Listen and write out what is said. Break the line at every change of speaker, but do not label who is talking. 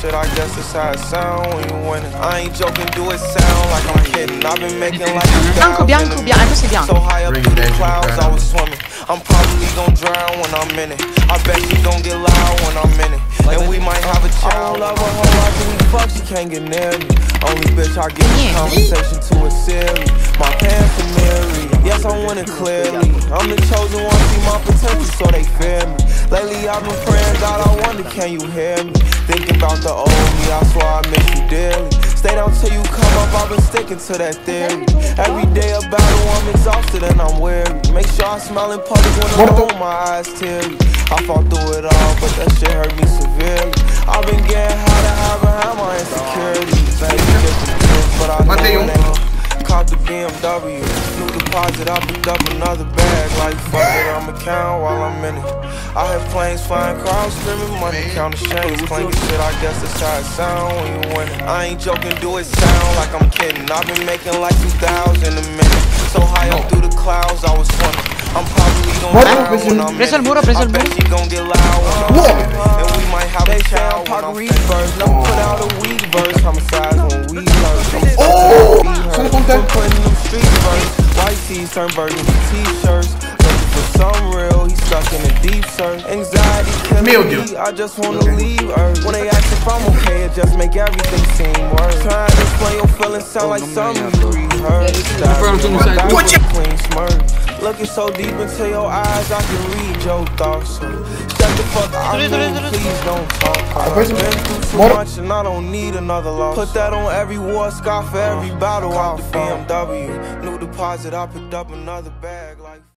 shit, I guess that's how it sound when you winning. I ain't joking, do it sound like I'm kidding. I've been making like a
Bianco, bianco, bianco, adesso sei
So
bianco.
high up
Bring
through the clouds, I was swimming. I'm probably gonna drown when I'm in it. I bet she gon' get loud when I'm in it. And we might have a child. I don't love her whole life, we fuck, she can't get near me. Only bitch I get the
Yeah.
conversation to a silly. My pants are mirrored. Yes, I'm winning clearly. I'm the chosen one, see my potential, so they fear me. Lately I've been praying, God, I wonder, can you hear me? Thinking about the old me, I swear I miss you dearly. Stay down till you come up, I've been sticking to that theory. Every day a battle, I'm exhausted and I'm weary. Make sure I smile in public when I'm alone, my eyes teary. I fought through it all, but that shit hurt me severely. I've been getting high to hide behind my insecurities. Maybe different but I know BMW, new deposit, I picked up another bag. Like fuck it, I'ma count while I'm in it. I hear planes flying, crowds screaming, money counting chains, clanging shit. I guess that's how it sound when you winning. I ain't joking, do it sound like I'm kidding. I've been making like 2,000 a minute. So high up through the clouds, I was swimming. I'm probably gonna
What?
drown when I'm
Preso il
in
muro,
it. I bet
muro.
she gon' get loud when I'm
Whoa.
in it. And we might have a child when I'm reverse. Never put out a weed verse. Homicides when we hurt. White tees turn burgundy t-shirts. Looking for some real, he stuck in a deep search. Anxiety killing me, I just wanna leave Earth. When they ask if I'm okay, it just make everything seem worse. Trying to explain your feelings sound like something you rehearsed.
Pronto, não sai.
Back with a clean smirk. Looking so deep into your eyes, I can read your thoughts. So shut the fuck up, please don't talk. I've been through too much and I don't need another loss. Put that on every war scar for every uh, battle. Out the BMW, new deposit, I picked up another bag like.